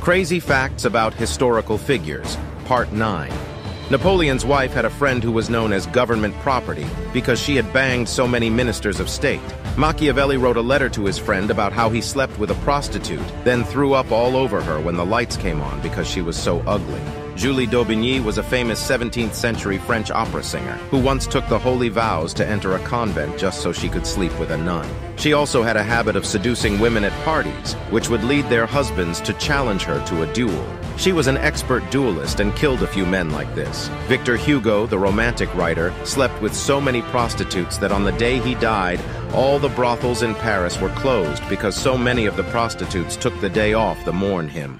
Crazy Facts About Historical Figures, Part 9. Napoleon's wife had a friend who was known as government property because she had banged so many ministers of state. Machiavelli wrote a letter to his friend about how he slept with a prostitute, then threw up all over her when the lights came on because she was so ugly. Julie d'Aubigny was a famous 17th century French opera singer who once took the holy vows to enter a convent just so she could sleep with a nun. She also had a habit of seducing women at parties, which would lead their husbands to challenge her to a duel. She was an expert duelist and killed a few men like this. Victor Hugo, the romantic writer, slept with so many prostitutes that on the day he died, all the brothels in Paris were closed because so many of the prostitutes took the day off to mourn him.